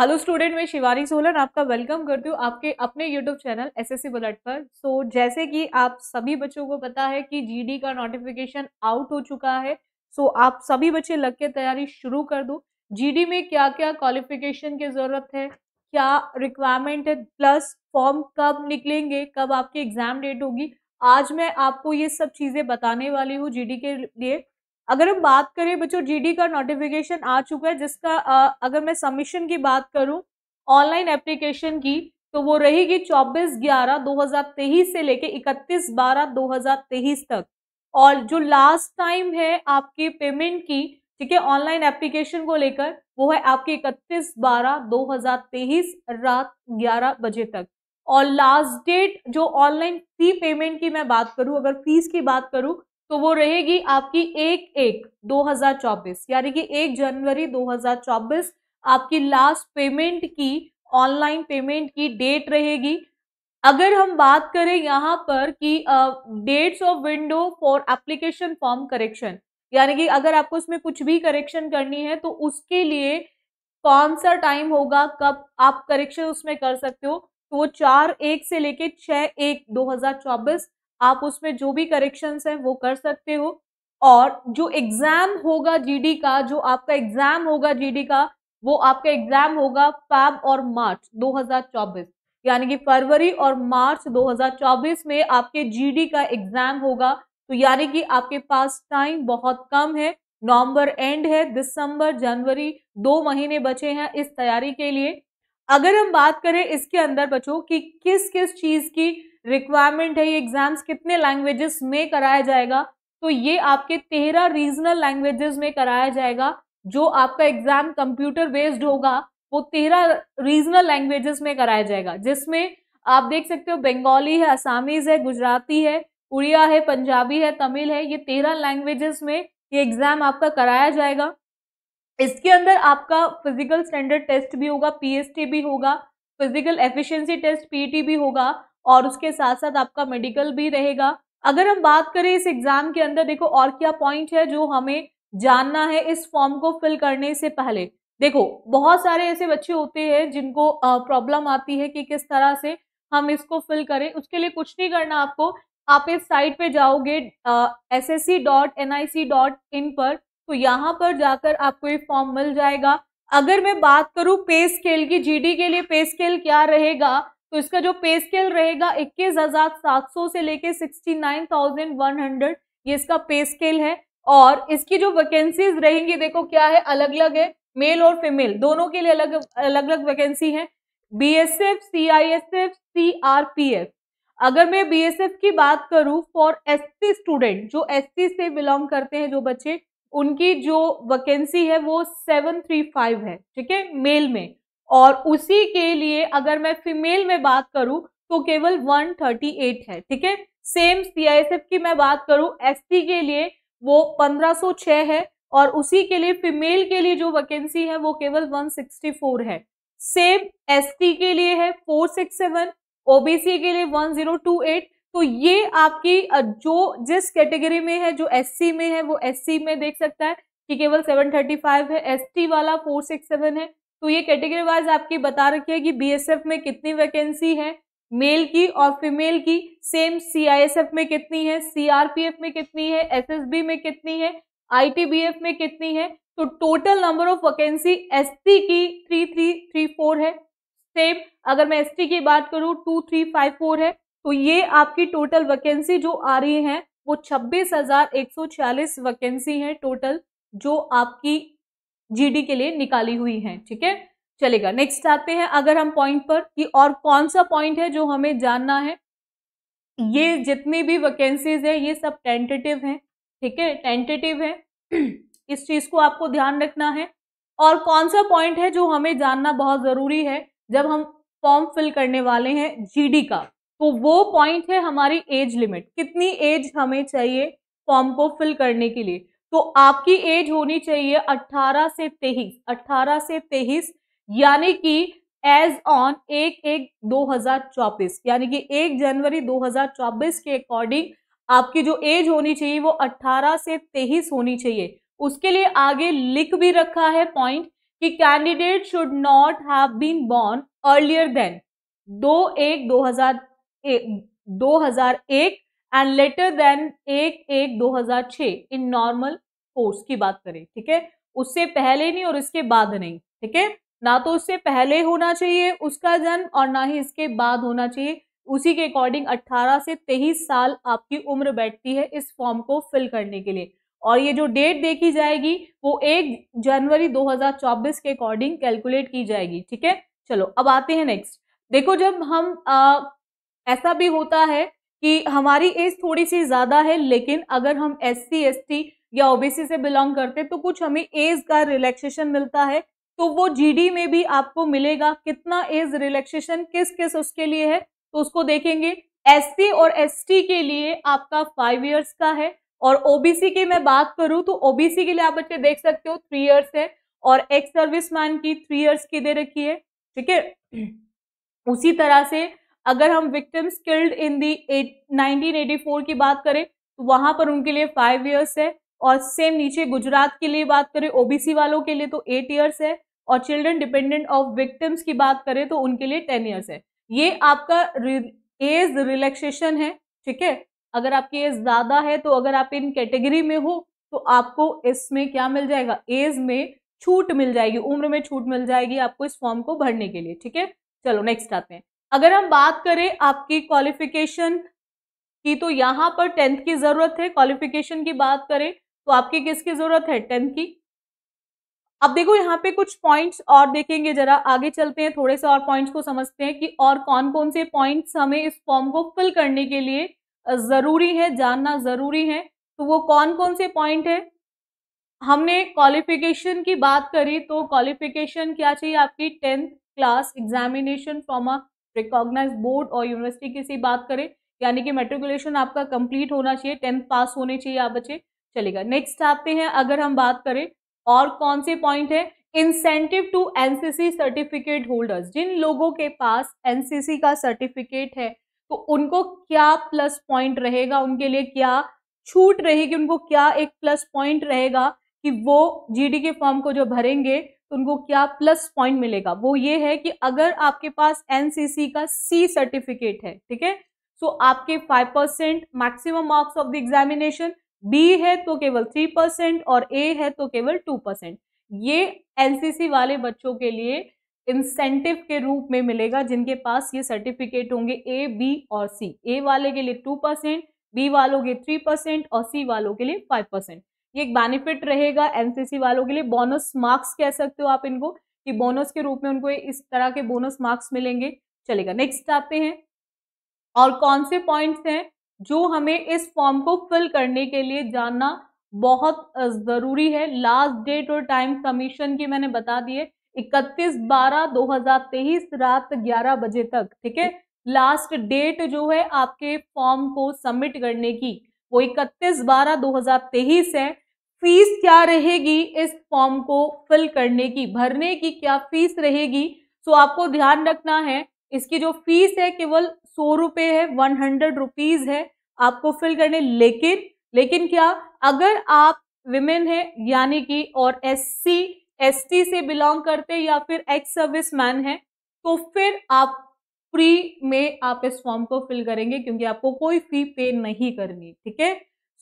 Hello student मैं शिवानी सोलन आपका welcome करती हूँ आपके अपने यूट्यूब चैनल एसएससी बुलेट पर। सो so, जैसे कि आप सभी बच्चों को पता है कि जीडी का नोटिफिकेशन आउट हो चुका है सो so, आप सभी बच्चे लग के तैयारी शुरू कर दो। जीडी में क्या क्या क्वालिफिकेशन की ज़रूरत है क्या रिक्वायरमेंट है प्लस फॉर्म कब निकलेंगे कब आपकी एग्ज़ाम डेट होगी आज मैं आपको ये सब चीज़ें बताने वाली हूँ जी के लिए। अगर हम बात करें बच्चों जीडी का नोटिफिकेशन आ चुका है, जिसका अगर मैं सबमिशन की बात करूँ ऑनलाइन एप्लीकेशन की तो वो रहेगी 24 ग्यारह 2023 से लेके 31 बारह 2023 तक। और जो लास्ट टाइम है आपकी पेमेंट की, ठीक है ऑनलाइन एप्लीकेशन को लेकर, वो है आपकी इकतीस बारह 2023 रात 11 बजे तक। और लास्ट डेट जो ऑनलाइन फ़ी पेमेंट की मैं बात करूँ, अगर फ़ीस की बात करूँ तो वो रहेगी आपकी एक एक 2024 यानी कि एक जनवरी 2024 आपकी लास्ट पेमेंट की ऑनलाइन पेमेंट की डेट रहेगी। अगर हम बात करें यहाँ पर कि dates of window for application form correction यानी कि अगर आपको उसमें कुछ भी करेक्शन करनी है तो उसके लिए कौन सा टाइम होगा, कब आप करेक्शन उसमें कर सकते हो तो वो चार एक से लेके छः एक 2024 आप उसमें जो भी करेक्शंस हैं, वो कर सकते हो। और जो एग्ज़ाम होगा जीडी का, जो आपका एग्ज़ाम होगा जीडी का, वो आपका एग्ज़ाम होगा फैब और मार्च 2024 यानी कि फरवरी और मार्च 2024 में आपके जीडी का एग्ज़ाम होगा। तो यानी कि आपके पास टाइम बहुत कम है। नवंबर एंड है, दिसंबर, जनवरी दो महीने बचे हैं इस तैयारी के लिए। अगर हम बात करें इसके अंदर बच्चों कि किस किस चीज़ की रिक्वायरमेंट है ये एग्ज़ाम्स कितने लैंग्वेजेस में कराया जाएगा? तो ये आपके तेरह रीजनल लैंग्वेजेस में कराया जाएगा, जो आपका एग्ज़ाम कंप्यूटर बेस्ड होगा, वो तेरह रीजनल लैंग्वेजेस में कराया जाएगा, जिसमें आप देख सकते हो बंगाली है, असामीज है, गुजराती है, उड़िया है, पंजाबी है, तमिल है, ये तेरह लैंग्वेजेस में ये एग्ज़ाम आपका कराया जाएगा। इसके अंदर आपका फ़िज़िकल स्टैंडर्ड टेस्ट भी होगा पीएसटी भी होगा फ़िज़िकल एफिशिएंसी टेस्ट पीटी भी होगा और उसके साथ साथ आपका मेडिकल भी रहेगा। अगर हम बात करें इस एग्ज़ाम के अंदर, देखो और क्या पॉइंट है जो हमें जानना है इस फॉर्म को फिल करने से पहले। देखो, बहुत सारे ऐसे बच्चे होते हैं जिनको प्रॉब्लम आती है कि किस तरह से हम इसको फिल करें। उसके लिए कुछ नहीं करना आपको। आप इस साइट पे जाओगे S S C dot N I C dot in पर तो यहाँ पर जाकर आपको ये फॉर्म मिल जाएगा। अगर मैं बात करूँ पे स्केल की जीडी के लिए पे स्केल क्या रहेगा? तो इसका जो पे स्केल रहेगा इक्कीस हज़ार सात सौ से लेके sixty nine thousand one hundred, ये इसका पे स्केल है। और इसकी जो वैकेंसीज रहेंगी, देखो क्या है अलग अलग है, मेल और फीमेल, दोनों के लिए अलग अलग अलग वैकेंसी है। B S F C I S F C R P F अगर मैं बी एस एफ़ की बात करूँ फॉर एस सी स्टूडेंट जो एस सी से बिलोंग करते हैं, जो बच्चे, उनकी जो वैकेंसी है, वो सेवन थ्री फाइव है, ठीक है, मेल में। और उसी के लिए अगर मैं फीमेल में बात करूँ तो केवल 138 है, ठीक है? सेम सीआईएसएफ की मैं बात करूँ एसटी के लिए वो 1506 है और उसी के लिए फीमेल के लिए जो वैकेंसी है वो केवल 164 है। सेम एसटी के लिए है 467 ओबीसी के लिए 1028 तो ये आपकी जो जिस कैटेगरी में है, जो एससी में है, वो एससी में देख सकता है कि केवल 735 है एसटी वाला 467 है तो ये कैटेगरी वाइज आपकी बता रखी है कि बीएसएफ में कितनी वैकेंसी है मेल की और फीमेल की सेम सीआईएसएफ में कितनी है सीआरपीएफ में कितनी है एसएसबी में कितनी है आईटीबीएफ में कितनी है तो total number of vacancy ST की थ्री थ्री थ्री फोर है। सेम अगर मैं एसटी की बात करूँ टू थ्री फाइव फोर है तो ये आपकी टोटल वैकेंसी जो आ रही है, वो छब्बीस हज़ार एक सौ छियालीस वैकेंसी है टोटल जो आपकी जीडी के लिए निकाली हुई है, ठीक है? चलेगा नेक्स्ट आते हैं, अगर हम पॉइंट पर कि और कौन सा पॉइंट है जो हमें जानना है? ये जितनी भी वैकेंसीज है, ये सब टेंटेटिव है, ठीक है? टेंटेटिव है। इस चीज़ को आपको ध्यान रखना है। और कौन सा पॉइंट है जो हमें जानना बहुत ज़रूरी है, जब हम फॉर्म फिल करने वाले हैं जीडी का? तो वो पॉइंट है हमारी एज लिमिट कितनी एज हमें चाहिए फॉर्म को फिल करने के लिए? तो आपकी एज होनी चाहिए 18 से 23 18 से 23 यानी कि एज ऑन एक एक 2024 यानी कि एक जनवरी 2024 के अकॉर्डिंग आपकी जो एज होनी चाहिए वो 18 से 23 होनी चाहिए। उसके लिए आगे लिख भी रखा है पॉइंट कि candidate should not have been born earlier than दो एक दो हज़ार दो हज़ार एक एंड लेटर देन एक एक दो हज़ार छ इन नॉर्मल कोर्स की बात करें ठीक है? उससे पहले नहीं और इसके बाद नहीं ठीक है? ना तो उससे पहले होना चाहिए उसका जन्म और ना ही इसके बाद होना चाहिए। उसी के अकॉर्डिंग 18 से 23 साल आपकी उम्र बैठती है इस फॉर्म को फिल करने के लिए। और ये जो डेट देखी जाएगी वो एक जनवरी 2024 के अकॉर्डिंग कैलकुलेट की जाएगी ठीक है? चलो अब आते हैं नेक्स्ट देखो जब हम आ, ऐसा भी होता है कि हमारी एज थोड़ी सी ज़्यादा है, लेकिन अगर हम एस सी या ओबीसी से बिलोंग करते तो कुछ हमें एज का रिलैक्सेशन मिलता है। तो वो जीडी में भी आपको मिलेगा। कितना एज रिलैक्सेशन किस किस उसके लिए है तो उसको देखेंगे। एससी और एसटी के लिए आपका फाइव इयर्स का है और ओबीसी की मैं बात करूँ तो ओबीसी के लिए आप बच्चे देख सकते हो थ्री इयर्स है और एक्स सर्विस मैन की थ्री इयर्स की दे रखी है, ठीक है? उसी तरह से अगर हम विक्टिम्स किल्ड इन दी 1984 की बात करें तो वहाँ पर उनके लिए फाइव ईयर्स है और सेम नीचे गुजरात के लिए बात करें ओबीसी वालों के लिए तो एट ईयर्स है और चिल्ड्रन डिपेंडेंट ऑफ़ विक्टिम्स की बात करें तो उनके लिए टेन ईयर्स है। ये आपका एज रिलैक्सेशन है, ठीक है? अगर आपकी एज ज़्यादा है तो अगर आप इन कैटेगरी में हो तो आपको इसमें क्या मिल जाएगा? एज में छूट मिल जाएगी, उम्र में छूट मिल जाएगी आपको इस फॉर्म को भरने के लिए, ठीक है? चलो नेक्स्ट आते हैं। अगर हम बात करें आपकी क्वालिफिकेशन की तो यहाँ पर टेंथ की ज़रूरत है। क्वालिफिकेशन की बात करें तो आपकी किसकी ज़रूरत है? टेंथ की। अब देखो, यहाँ पे कुछ पॉइंट्स और देखेंगे जरा। आगे चलते हैं, थोड़े से और पॉइंट्स को समझते हैं कि और कौन कौन से पॉइंट्स हमें इस फॉर्म को फिल करने के लिए ज़रूरी है, जानना ज़रूरी है। तो वो कौन कौन से पॉइंट है? हमने क्वालिफिकेशन की बात करी तो क्वालिफिकेशन क्या चाहिए आपकी? Tenth class examination from a recognise board और यूनिवर्सिटी की सी बात करें, यानी कि मेट्रिकुलेशन आपका कंप्लीट होना चाहिए टेंथ पास होने चाहिए आप बच्चे, चलेगा। नेक्स्ट आते हैं, अगर हम बात करें, और कौन से पॉइंट है? Incentive to NCC certificate holders जिन लोगों के पास एनसीसी का सर्टिफिकेट है तो उनको क्या प्लस पॉइंट रहेगा? उनके लिए क्या छूट रहेगी? उनको क्या एक प्लस पॉइंट रहेगा कि वो जीडी के फॉर्म को जो भरेंगे तो उनको क्या प्लस पॉइंट मिलेगा? वो ये है कि अगर आपके पास एनसीसी का सी सर्टिफिकेट है, ठीक है? सो आपके five percent maximum marks of the examination be है तो केवल थ्री परसेंट और ए है तो केवल टू परसेंट ये एनसीसी वाले बच्चों के लिए इंसेंटिव के रूप में मिलेगा जिनके पास ये सर्टिफिकेट होंगे ए बी और सी ए वाले के लिए टू परसेंट बी वालों के थ्री परसेंट और सी वालों के लिए फाइव परसेंट ये एक बेनिफिट रहेगा एनसीसी वालों के लिए। बोनस मार्क्स कह सकते हो आप इनको कि बोनस के रूप में उनको इस तरह के बोनस मार्क्स मिलेंगे। चलेगा नेक्स्ट आते हैं। और कौन से पॉइंट्स हैं जो हमें इस फॉर्म को फिल करने के लिए जानना बहुत ज़रूरी है। लास्ट डेट और टाइम कमीशन की मैंने बता दिए इकतीस बारह दो हज़ार तेईस रात ग्यारह बजे तक, ठीक है? लास्ट डेट जो है आपके फॉर्म को सबमिट करने की। वो इकतीस बारह दो हज़ार तेईस है। फ़ीस क्या रहेगी इस फॉर्म को फिल करने की? भरने की क्या फ़ीस रहेगी? सो आपको ध्यान रखना है, इसकी जो फ़ीस है केवल सौ रुपए है, वन हंड्रेड रुपीज़ है आपको फिल करने। लेकिन लेकिन क्या अगर आप विमेन है, यानी कि और एस सी एस टी से बिलोंग करते या फिर एक्स सर्विस मैन है तो फिर आप फ्री में आप इस फॉर्म को फिल करेंगे क्योंकि आपको कोई फ़ी पे नहीं करनी, ठीक है?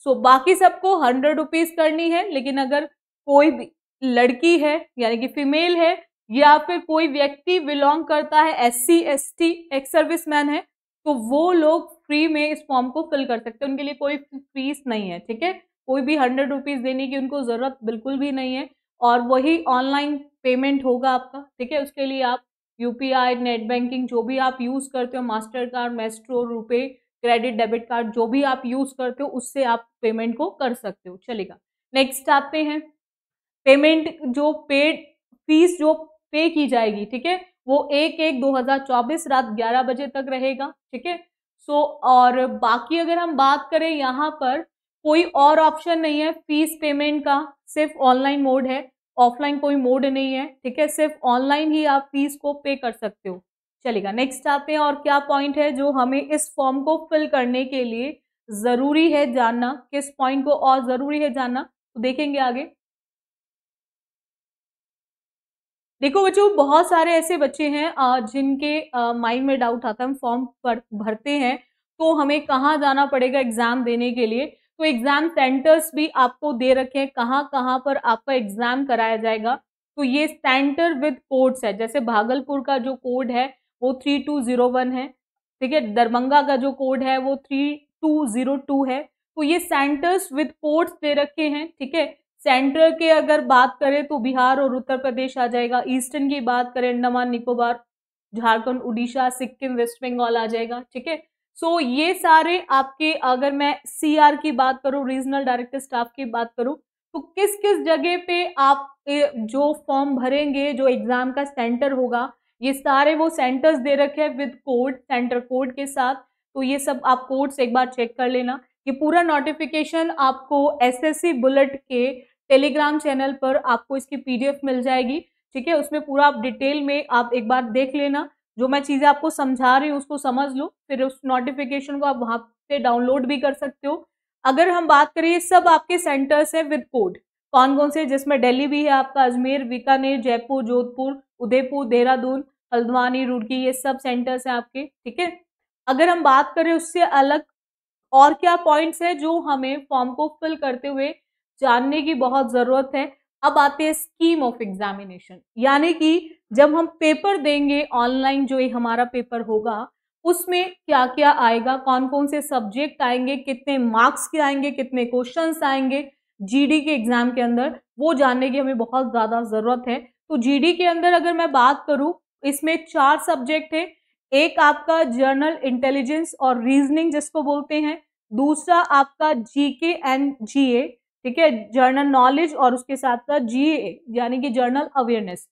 सो बाकी सबको हंड्रेड रुपीज़ करनी है, लेकिन अगर कोई भी लड़की है, यानी कि फीमेल है, या फिर कोई व्यक्ति बिलोंग करता है S C S T ex service man है तो वो लोग फ्री में इस फॉर्म को फिल कर सकते हैं। उनके लिए कोई फ़ीस नहीं है, ठीक है? कोई भी हंड्रेड रुपीज़ देने की उनको ज़रूरत बिल्कुल भी नहीं है और वही ऑनलाइन पेमेंट होगा आपका, ठीक है? उसके लिए आप यूपीआई नेट बैंकिंग जो भी आप यूज़ करते हो Mastercard Maestro, RuPay, credit, debit card, जो भी आप यूज़ करते हो, उससे आप पेमेंट को कर सकते हो। चलेगा। नेक्स्ट आते हैं। पेमेंट जो पेड फ़ीस जो पे की जाएगी, ठीक है? वो एक एक 2024 रात 11 बजे तक रहेगा, ठीक है? सो, और बाकी अगर हम बात करें यहाँ पर, कोई और ऑप्शन नहीं है, फ़ीस पेमेंट का, सिर्फ़ ऑनलाइन मोड है। ऑफलाइन कोई मोड नहीं है, ठीक है? सिर्फ़ ऑनलाइन ही आप फ़ीस को पे कर सकते हो। चलेगा नेक्स्ट आते हैं और क्या पॉइंट है जो हमें इस फॉर्म को फिल करने के लिए ज़रूरी है जानना? किस पॉइंट को और ज़रूरी है जानना? तो देखेंगे आगे। देखो बच्चों, बहुत सारे ऐसे बच्चे हैं जिनके माइंड में डाउट आता है, हम फॉर्म भरते हैं तो हमें कहाँ जाना पड़ेगा एग्ज़ाम देने के लिए? तो एग्ज़ाम सेंटर्स भी आपको दे रखे हैं, कहाँ कहाँ पर आपका एग्ज़ाम कराया जाएगा। तो ये सेंटर विद कोड्स है, जैसे भागलपुर का जो कोड है, वो थ्री टू ज़ीरो वन है। ठीक है, दरभंगा का जो कोड है, वो थ्री टू ज़ीरो टू है। तो ये सेंटर्स विद कोड्स दे रखे हैं, ठीक है। सेंटर के अगर बात करें तो बिहार और उत्तर प्रदेश आ जाएगा, ईस्टर्न की बात करें, अंडमान, निकोबार, झारखंड, उड़ीसा, सिक्किम, वेस्ट बंगाल आ जाएगा, ठीक है। सो so, ये सारे आपके अगर मैं सीआर की बात करूँ रीजनल डायरेक्टर स्टाफ की बात करूँ तो किस किस जगह पे आप जो फॉर्म भरेंगे जो एग्ज़ाम का सेंटर होगा ये सारे वो सेंटर्स दे रखे हैं विद कोड सेंटर कोड के साथ। तो ये सब आप कोड्स एक बार चेक कर लेना। ये पूरा नोटिफिकेशन आपको एसएससी बुलेट के टेलीग्राम चैनल पर आपको इसकी पीडीएफ मिल जाएगी। ठीक है? उसमें पूरा आप डिटेल में आप एक बार देख लेना। जो मैं चीज़ें आपको समझा रही हूँ, उसको समझ लो, फिर उस नोटिफिकेशन को आप वहाँ पे डाउनलोड भी कर सकते हो। अगर हम बात करें, ये सब आपके सेंटर्स हैं विद कोड कौन कौन से, जिसमें दिल्ली भी है आपका, अजमेर, बीकानेर, जयपुर, जोधपुर, उदयपुर, देहरादून, हल्द्वानी, रुड़की, ये सब सेंटर्स हैं आपके, ठीक है? अगर हम बात करें, उससे अलग और क्या पॉइंट्स है जो हमें फॉर्म को फिल करते हुए जानने की बहुत ज़रूरत है? अब आते हैं स्कीम ऑफ़ एग्जामिनेशन यानी कि जब हम पेपर देंगे ऑनलाइन जो ये हमारा पेपर होगा, उसमें क्या क्या आएगा कौन कौन से सब्जेक्ट आएँगे, कितने मार्क्स के आएँगे, कितने क्वेश्चंस आएँगे जीडी के एग्ज़ाम के अंदर, वो जानने की हमें बहुत ज़्यादा ज़रूरत है। तो जीडी के अंदर अगर मैं बात करूँ, इसमें चार सब्जेक्ट है, एक आपका जर्नल इंटेलिजेंस और रीजनिंग जिसको बोलते हैं, दूसरा आपका जीके एंड जीए ठीक है, जर्नल नॉलेज और उसके साथ साथ जी यानी कि जर्नल अवेयरनेस।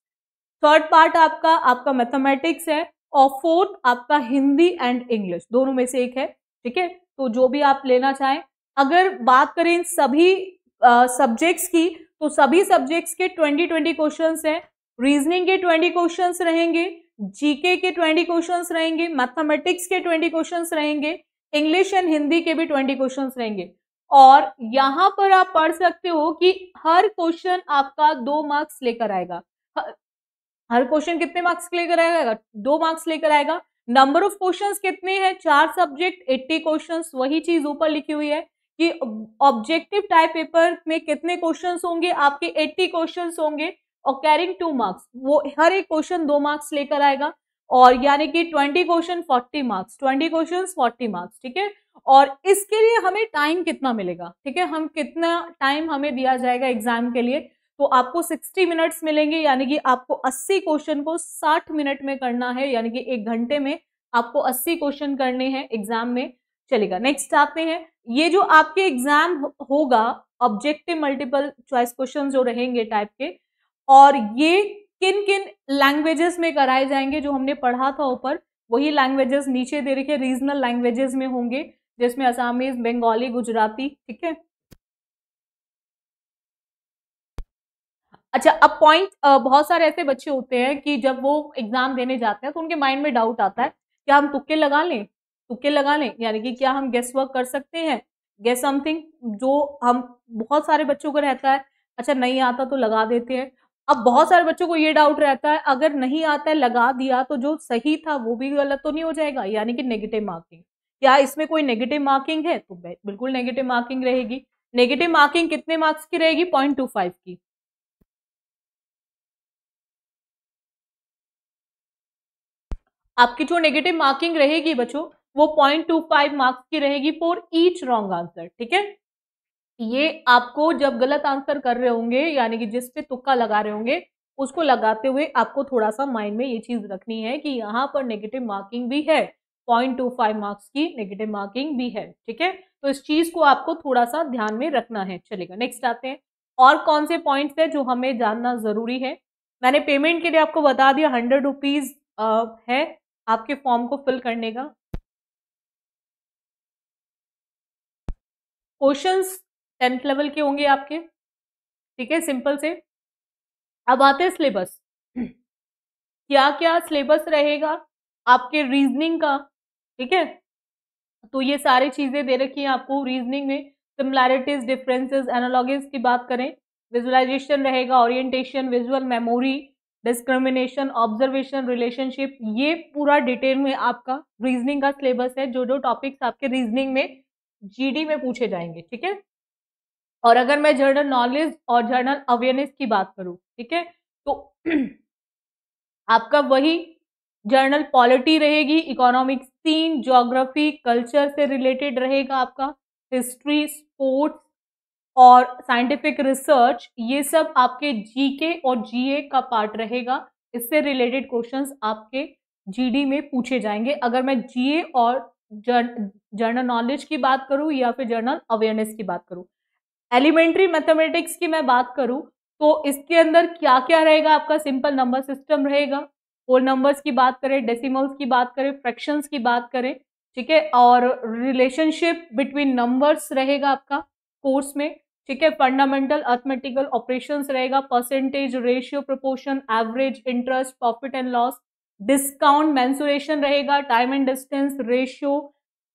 थर्ड पार्ट आपका आपका मैथमेटिक्स है, और फोर्थ आपका हिंदी एंड इंग्लिश दोनों में से एक है, ठीक है? तो जो भी आप लेना चाहें, अगर बात करें सभी सब्जेक्ट्स की तो सभी सब्जेक्ट्स के ट्वेंटी ट्वेंटी क्वेश्चन हैं रीजनिंग के ट्वेंटी क्वेश्चन रहेंगे जीके के ट्वेंटी क्वेश्चन रहेंगे मैथमेटिक्स के ट्वेंटी क्वेश्चन रहेंगे इंग्लिश एंड हिंदी के भी ट्वेंटी क्वेश्चन रहेंगे। और यहाँ पर आप पढ़ सकते हो कि हर क्वेश्चन आपका दो मार्क्स लेकर आएगा। हर क्वेश्चन कितने मार्क्स लेकर आएगा? दो मार्क्स लेकर आएगा। नंबर ऑफ़ क्वेश्चंस कितने हैं? चार सब्जेक्ट एट्टी क्वेश्चंस वही चीज़ ऊपर लिखी हुई है कि ऑब्जेक्टिव टाइप पेपर में कितने क्वेश्चंस होंगे? आपके एट्टी क्वेश्चंस होंगे और कैरिंग टू मार्क्स वो हर एक क्वेश्चन दो मार्क्स लेकर आएगा और यानी कि twenty question forty marks twenty question forty marks ठीक है? और इसके लिए हमें टाइम कितना मिलेगा? ठीक है? हम कितना टाइम हमें दिया जाएगा एग्ज़ाम के लिए? तो आपको 60 मिनट्स मिलेंगे, यानी कि आपको 80 क्वेश्चन को 60 मिनट में करना है, यानी कि एक घंटे में आपको 80 क्वेश्चन करने हैं एग्ज़ाम में, चलेगा। नेक्स्ट आते हैं। ये जो आपके एग्ज़ाम होगा, ऑब्जेक्टिव मल्टीपल चॉइस क्वेश्चन जो रहेंगे टाइप के, और ये किन किन लैंग्वेजेस में कराए जाएँगे जो हमने पढ़ा था ऊपर, वही लैंग्वेजेस नीचे दे रखे, रीजनल लैंग्वेजेस में होंगे, जिसमें असामीज, बंगाली, गुजराती, ठीक है? अच्छा अब पॉइंट बहुत सारे ऐसे बच्चे होते हैं कि जब वो एग्ज़ाम देने जाते हैं तो उनके माइंड में डाउट आता है, क्या हम तुक्के लगा लें? तुक्के लगा लें? यानी कि क्या हम गेस वर्क कर सकते हैं? गेस समथिंग जो हम, बहुत सारे बच्चों को रहता है अच्छा नहीं आता तो लगा देते हैं। अब बहुत सारे बच्चों को ये डाउट रहता है, अगर नहीं आता है, लगा दिया तो जो सही था वो भी गलत तो नहीं हो जाएगा, यानी कि नेगेटिव मार्किंग क्या इसमें कोई नेगेटिव मार्किंग है? तो बिल्कुल नेगेटिव मार्किंग रहेगी। नेगेटिव मार्किंग कितने मार्क्स की रहेगी? पॉइंट टू फाइव की। आपकी जो नेगेटिव मार्किंग रहेगी बच्चों, वो पॉइंट टू फाइव मार्क्स की रहेगी फॉर ईच रॉन्ग आंसर ठीक है? ये आपको जब गलत आंसर कर रहे होंगे, यानी कि जिस पे तुक्का लगा रहे होंगे, उसको लगाते हुए आपको थोड़ा सा माइंड में ये चीज़ रखनी है कि यहाँ पर नेगेटिव मार्किंग भी है पॉइंट टू फाइव मार्क्स की नेगेटिव मार्किंग भी है, ठीक है? तो इस चीज़ को आपको थोड़ा सा ध्यान में रखना है, चलेगा। नेक्स्ट आते हैं। और कौन से पॉइंट्स है जो हमें जानना ज़रूरी है? मैंने पेमेंट के लिए आपको बता दिया हंड्रेड रुपीज़ है। आपके फॉर्म को फिल करने का। क्वेश्चंस टेंथ लेवल के होंगे आपके। ठीक है, सिंपल से। अब आते हैं सिलेबस। क्या क्या सिलेबस रहेगा आपके रीजनिंग का? ठीक है? तो ये सारी चीज़ें दे रखी हैं आपको रीजनिंग में। सिमिलैरिटीज, डिफरेंसेस, एनालॉगीज की बात करें। विजुअलाइजेशन रहेगा, orientation, visual memory discrimination observation relationship ये पूरा डिटेल में आपका रीजनिंग का सिलेबस है जो जो टॉपिक्स आपके रीजनिंग में जीडी में पूछे जाएँगे, ठीक है? और अगर मैं जर्नल नॉलेज और जर्नल अवेयरनेस की बात करूँ, ठीक है? तो आपका वही जर्नल पॉलिटी रहेगी इकोनॉमिक्स तीन ज्योग्राफी कल्चर से रिलेटेड रहेगा आपका हिस्ट्री स्पोर्ट्स और साइंटिफिक रिसर्च ये सब आपके जीके और जीए का पार्ट रहेगा। इससे रिलेटेड क्वेश्चंस आपके जीडी में पूछे जाएँगे। अगर मैं जीए और जर्नल नॉलेज की बात करूँ या फिर जर्नल अवेयरनेस की बात करूँ। एलिमेंट्री मैथमेटिक्स की मैं बात करूँ तो इसके अंदर क्या क्या रहेगा? आपका सिंपल नंबर सिस्टम रहेगा। होल नंबर्स की बात करें डेसिमल्स की बात करें फ्रैक्शंस की बात करें, ठीक है? और रिलेशनशिप बिटवीन नंबर्स रहेगा आपका कोर्स में। ठीक है फंडामेंटल अर्थमेटिकल ऑपरेशन रहेगा percentage ratio proportion average interest profit and loss discount mensuration रहेगा time and distance ratio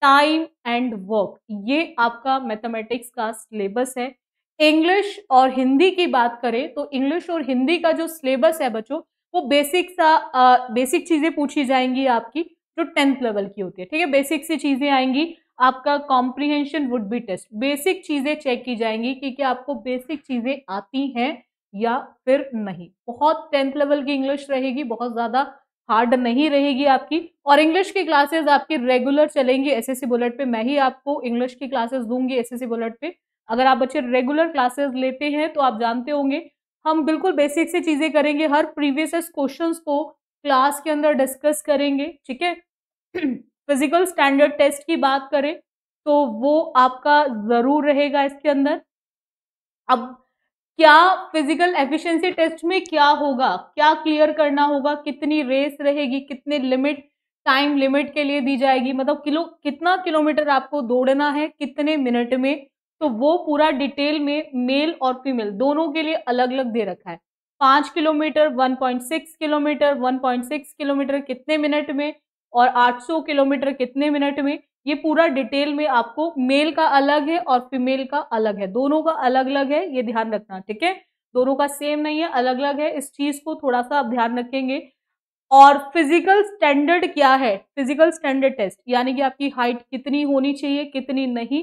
time and work ये आपका मैथमेटिक्स का सिलेबस है। इंग्लिश और हिंदी की बात करें तो इंग्लिश और हिंदी का जो सिलेबस है बच्चों, वो बेसिक सा बेसिक चीज़ें पूछी जाएँगी आपकी जो टेंथ लेवल की होती है। ठीक है बेसिक सी चीज़ें आएँगी। आपका comprehension would be test basic चीज़ें चेक की जाएँगी कि क्या आपको बेसिक चीज़ें आती हैं या फिर नहीं। बहुत टेंथ लेवल की इंग्लिश रहेगी, बहुत ज़्यादा हार्ड नहीं रहेगी आपकी। और इंग्लिश की क्लासेस आपकी रेगुलर चलेंगी एसएससी बुलेट पे। मैं ही आपको इंग्लिश की क्लासेस दूँगी एस एसएससी बुलेट पे। अगर आप बच्चे रेगुलर क्लासेस लेते हैं तो आप जानते होंगे, हम बिल्कुल बेसिक से चीज़ें करेंगे। हर प्रीवियस क्वेश्चंस को क्लास के अंदर डिस्कस करेंगे, ठीक है? फ़िज़िकल स्टैंडर्ड टेस्ट की बात करें तो वो आपका ज़रूर रहेगा इसके अंदर। अब क्या फ़िज़िकल एफिशिएंसी टेस्ट में क्या होगा? क्या क्लियर करना होगा? कितनी रेस रहेगी? कितने लिमिट टाइम लिमिट के लिए दी जाएगी? मतलब किलो, कितना किलोमीटर आपको दौड़ना है कितने मिनट में? तो वो पूरा डिटेल में मेल और फीमेल दोनों के लिए अलग अलग दे रखा है। पाँच किलोमीटर 1.6 किलोमीटर 1.6 किलोमीटर कितने मिनट में? और 800 किलोमीटर कितने मिनट में, ये पूरा डिटेल में आपको मेल का अलग है और फीमेल का अलग है। दोनों का अलग अलग है, ये ध्यान रखना, ठीक है? दोनों का सेम नहीं है अलग अलग है, इस चीज़ को थोड़ा सा आप ध्यान रखेंगे। और फ़िज़िकल स्टैंडर्ड क्या है? फ़िज़िकल स्टैंडर्ड टेस्ट, यानी कि आपकी हाइट कितनी होनी चाहिए, कितनी नहीं,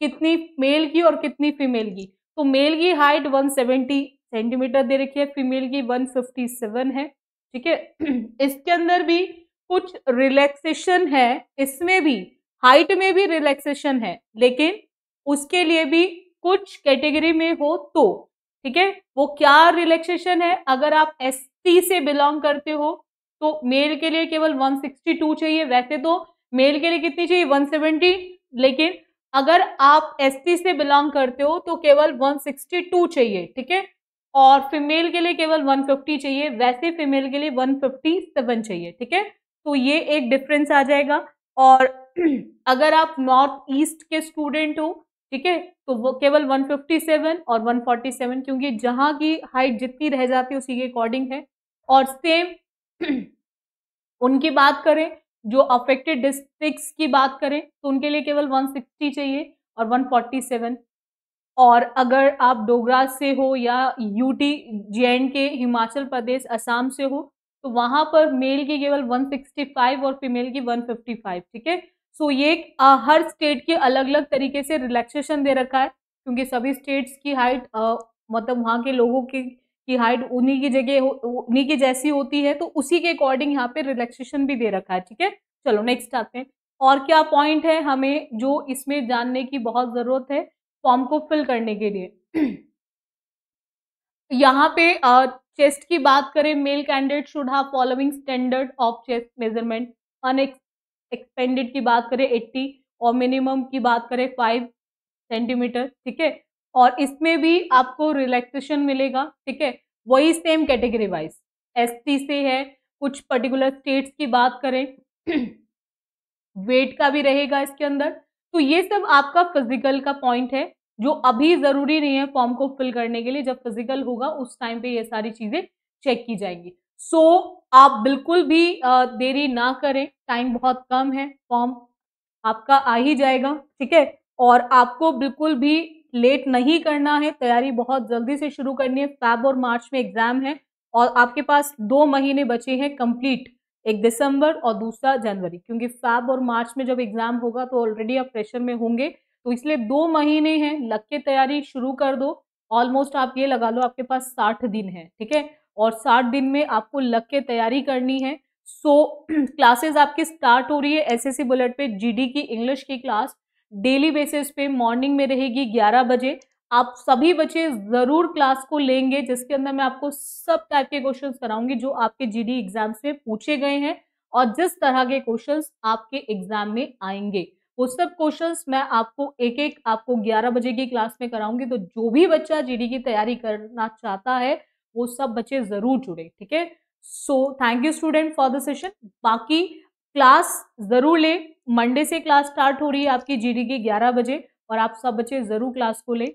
कितनी मेल की और कितनी फीमेल की। तो मेल की हाइट 170 सेंटीमीटर दे रखी है, फीमेल की 157 है, ठीक है? इसके अंदर भी कुछ रिलैक्सेशन है, इसमें भी हाइट में भी रिलैक्सेशन है, लेकिन उसके लिए भी कुछ कैटेगरी में हो तो ठीक है? वो क्या रिलैक्सेशन है? अगर आप एसटी से बिलोंग करते हो तो मेल के लिए केवल 162 चाहिए, वैसे तो मेल के लिए कितनी चाहिए? 170 लेकिन अगर आप एसटी से बिलोंग करते हो तो केवल 162 चाहिए, ठीक है? और फीमेल के लिए केवल 150 चाहिए, वैसे फीमेल के लिए 157 चाहिए, ठीक है? तो ये एक डिफरेंस आ जाएगा। और अगर आप नॉर्थ ईस्ट के स्टूडेंट हो, ठीक है तो वो केवल 157 और 147 क्योंकि जहाँ की हाइट जितनी रह जाती है, उसी के अकॉर्डिंग है। और सेम उनकी बात करें, जो अफेक्टेड डिस्ट्रिक्ट्स की बात करें तो उनके लिए केवल 160 चाहिए और 147 और अगर आप डोगरा से हो या यूटी जे के हिमाचल प्रदेश, असम से हो तो वहाँ पर मेल की केवल 165 और फीमेल की 155 ठीक है? सो ये आ, हर स्टेट के अलग अलग तरीके से रिलैक्सेशन दे रखा है क्योंकि सभी स्टेट्स की हाइट मतलब वहाँ के लोगों की की हाइट उन्हीं की जगह उन्हीं की जैसी होती है तो उसी के अकॉर्डिंग यहाँ पे रिलैक्सेशन भी दे रखा है ठीक है? चलो नेक्स्ट आते हैं। और क्या पॉइंट है हमें जो इसमें जानने की बहुत ज़रूरत है? फॉर्म को फिल करने के लिए। यहाँ पे चेस्ट की बात करें male candidate should have following standard of chest measurement unexpanded की बात करें 80 और मिनिमम की बात करें 5 सेंटीमीटर ठीक है? और इसमें भी आपको रिलैक्सेशन मिलेगा, ठीक है? वही सेम कैटेगरी वाइज एस से है, कुछ पर्टिकुलर स्टेट्स की बात करें वेट का भी रहेगा इसके अंदर। तो ये सब आपका फ़िज़िकल का पॉइंट है। जो अभी ज़रूरी नहीं है फॉर्म को फिल करने के लिए जब फ़िज़िकल होगा उस टाइम पे ये सारी चीज़ें चेक की जाएँगी। सो so, आप बिल्कुल भी देरी ना करें। टाइम बहुत कम है फॉर्म आपका आ ही जाएगा ठीक है? और आपको बिल्कुल भी लेट नहीं करना है तैयारी बहुत जल्दी से शुरू करनी है। फैब और मार्च में एग्ज़ाम है और आपके पास दो महीने बचे हैं कंप्लीट एक दिसंबर और दूसरा जनवरी। क्योंकि फैब और मार्च में जब एग्ज़ाम होगा तो ऑलरेडी आप प्रेशर में होंगे तो इसलिए दो महीने हैं, लग के तैयारी शुरू कर दो। ऑलमोस्ट आप ये लगा लो आपके पास साठ दिन है, ठीक है? और साठ दिन में आपको लग के तैयारी करनी है। सो क्लासेस आपकी स्टार्ट हो रही है एस एसएससी बुलेट पे जीडी की इंग्लिश की क्लास डेली बेसिस पे मॉर्निंग में रहेगी 11 बजे। आप सभी बच्चे ज़रूर क्लास को लेंगे, जिसके अंदर मैं आपको सब टाइप के क्वेश्चन कराऊँगी, जो आपके जीडी एग्ज़ाम्स में पूछे गए हैं। और जिस तरह के क्वेश्चंस आपके एग्ज़ाम में आएँगे। वो सब क्वेश्चंस मैं आपको एक एक आपको 11 बजे की क्लास में कराऊँगी तो जो भी बच्चा जीडी की तैयारी करना चाहता है, वो सब बच्चे ज़रूर जुड़े, ठीक है? So thank you student for the session बाकी क्लास ज़रूर ले। मंडे से क्लास स्टार्ट हो रही है आपकी जीडी की 11 बजे, और आप सब बच्चे ज़रूर क्लास को ले।